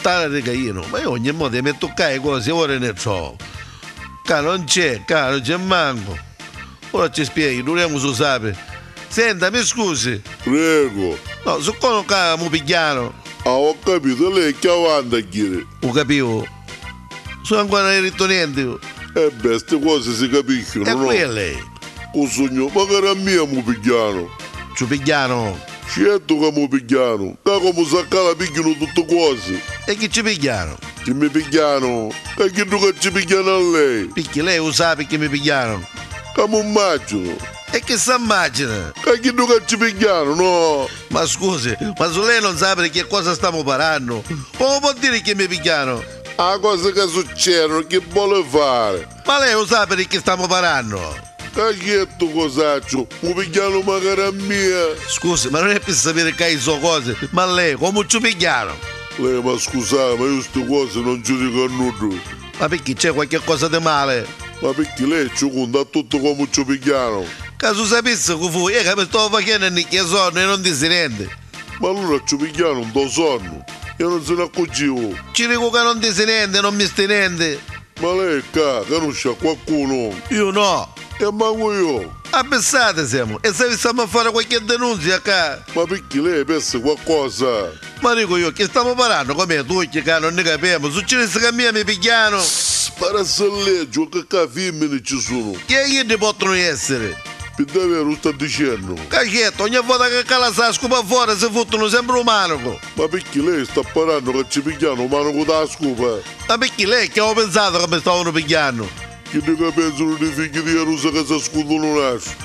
stare regaino, ma io ogni modo mi toccai cose, ora ne so. Ca non c'è, ca non c'è manco. Ora ci spieghi, non è su sape. Senta, mi scusi. Prego. No, ca mu pigliano. Ah, ho capito, lei che avanti a chiedere. Ho capito. Sono ancora detto niente. E beh, queste cose si capiscono, E no? qui è lei. Un sogno, magari a mia mu pigliano. Ci pigliano. Certo che mu pigliano. Da come saccala pigliano tutte cose. E chi ci pigliano? Che mi pigliano. E che tu che ci pigliano a lei. Picchi lei lo sa perché mi pigliano. Che mi immagino. E che si immagina? E che tu che ci pigliano, no? Ma scusi, ma su lei non sa per che cosa stiamo parlando? Come può dire che mi pigliano? La cosa che succedono, che vuole fare? Ma lei lo sa per che stiamo parlando? Cacchietto cosaccio, mi pigliano magari a mia. Scusi, ma non è per sapere che sono cose, ma lei come ci pigliano? Lei ma scusate, ma io queste cose non ci dico a nulla. Ma perché c'è qualche cosa di male? Ma perché lei ci conta tutto come ci pigliano? Caso sapesse che fu, io che mi stavo facendo e che sonno e non disse niente. Ma allora ci pigliano un do sonno. Io non se ne accorgevo. Ci dico che non disse niente, non mi sta niente. Ma lei ca, conosce qualcuno? Io no. E manco io. Abbassate siamo. E se stiamo a fare qualche denunzia qua? Ma perché lei pensa qualcosa? Ma dico io, che stiamo parlando come tutti che non ne capiamo. Succede che a me pigliano. Spara se leggo che qua femmine ci sono. Che io ne possono essere? Per davvero sta dicendo. Cacchietto, ogni volta che cala sa scopa fuori si fottono sempre un manico. Ma perché lei sta parlando che ci pigliano mano con la scopa? Ma perché lei che ho pensato che mi stavano Κοινή δεν πέτζουν οι φύγοι διαρούσα κατά σκουδούλουνας.